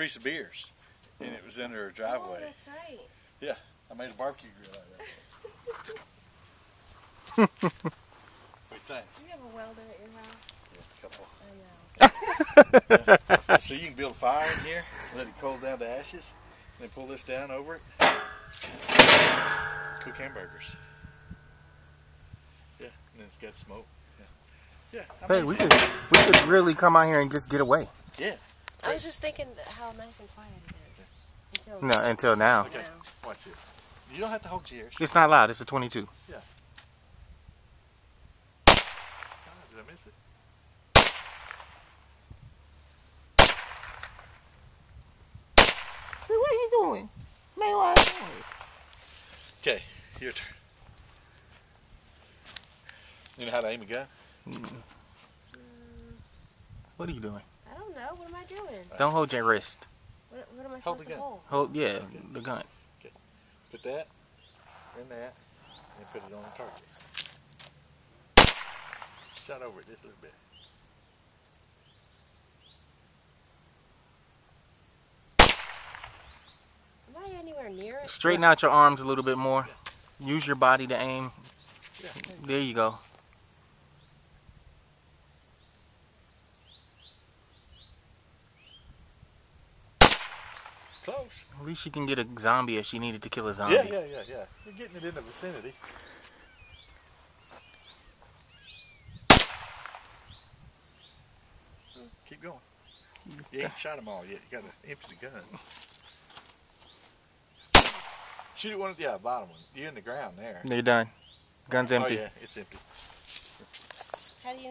Teresa Beers, and it was in her Oh, driveway. that's right. Yeah, I made a barbecue grill out of that. what do you think? Do you have a welder at your house? Yeah, a couple. I know. So you can build a fire in here, let it cool down to ashes, and then pull this down over it. Cook hamburgers. Yeah, and then it's got smoke. Yeah. Yeah. I Hey, mean, we could we could really come out here and just get away. Yeah. I was just thinking how nice and quiet it is. Until No, until now. Okay. Watch it. You don't have to hold your ears. It's not loud. It's a 22. Yeah. Did I miss it? What are you doing? Man, what are you doing? Okay, your turn. You know how to aim a gun? What are you doing? I don't know. What am I doing? Don't hold your wrist. What, what am I Hold supposed the to gun. hold? Hold, yeah, the gun. Put that and that, and put it on the target. Shot over it just a little bit. Am I anywhere near it? Straighten out your arms a little bit more. Use your body to aim. Yeah. There you go. Close. At least she can get a zombie if she needed to kill a zombie. Yeah, yeah, yeah, yeah. You're getting it in the vicinity. Keep going. You ain't shot them all yet. You gotta empty the gun. Shoot at one of the yeah, bottom one. You're in the ground there. They're done. Gun's oh, empty. Oh yeah, it's empty. How do you